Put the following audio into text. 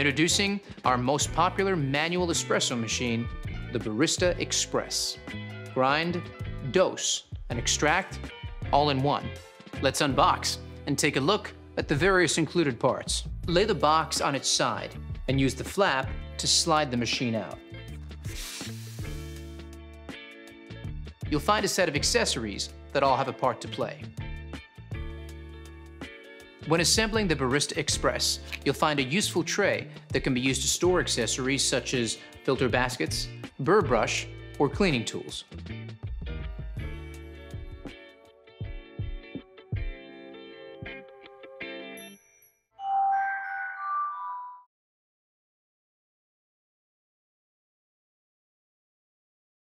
Introducing our most popular manual espresso machine, the Barista Express. Grind, dose, and extract all in one. Let's unbox and take a look at the various included parts. Lay the box on its side and use the flap to slide the machine out. You'll find a set of accessories that all have a part to play. When assembling the Barista Express, you'll find a useful tray that can be used to store accessories such as filter baskets, burr brush, or cleaning tools.